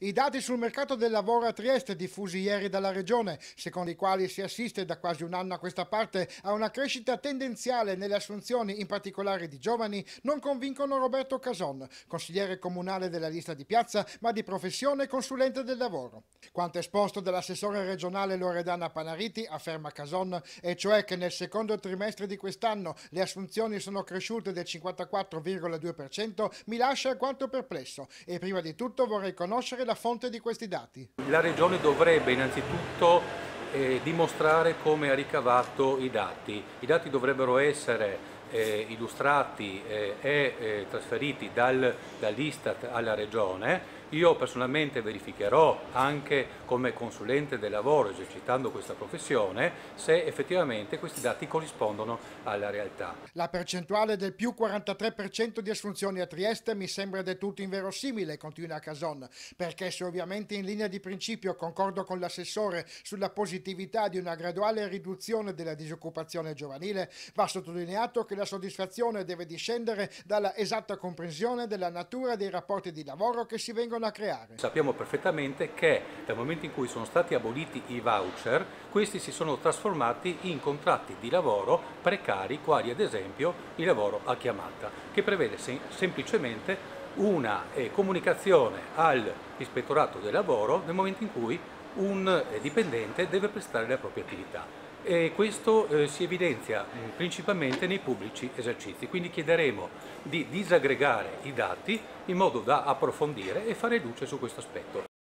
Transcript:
I dati sul mercato del lavoro a Trieste diffusi ieri dalla Regione, secondo i quali si assiste da quasi un anno a questa parte a una crescita tendenziale nelle assunzioni, in particolare di giovani, non convincono Roberto Cason, consigliere comunale della lista di piazza, ma di professione consulente del lavoro. Quanto esposto dall'assessore regionale Loredana Panariti, afferma Cason, e cioè che nel secondo trimestre di quest'anno le assunzioni sono cresciute del 54,2%, mi lascia alquanto perplesso e prima di tutto vorrei conoscere la fonte di questi dati. La Regione dovrebbe innanzitutto eh, dimostrare come ha ricavato i dati. I dati dovrebbero essere eh, illustrati eh, e eh, trasferiti dal, dall'Istat alla Regione. Io personalmente verificherò anche come consulente del lavoro, esercitando questa professione, se effettivamente questi dati corrispondono alla realtà. La percentuale del più 43% di assunzioni a Trieste mi sembra del tutto inverosimile, continua Cason, perché se ovviamente in linea di principio concordo con l'assessore sulla positività di una graduale riduzione della disoccupazione giovanile, va sottolineato che la soddisfazione deve discendere dalla esatta comprensione della natura dei rapporti di lavoro che si vengono a creare. Sappiamo perfettamente che dal momento in cui sono stati aboliti i voucher, questi si sono trasformati in contratti di lavoro precari, quali ad esempio il lavoro a chiamata, che prevede sem semplicemente una eh, comunicazione all'ispettorato del lavoro nel momento in cui un eh, dipendente deve prestare la propria attività e questo eh, si evidenzia eh, principalmente nei pubblici esercizi, quindi chiederemo di disaggregare i dati in modo da approfondire e fare luce su questo aspetto.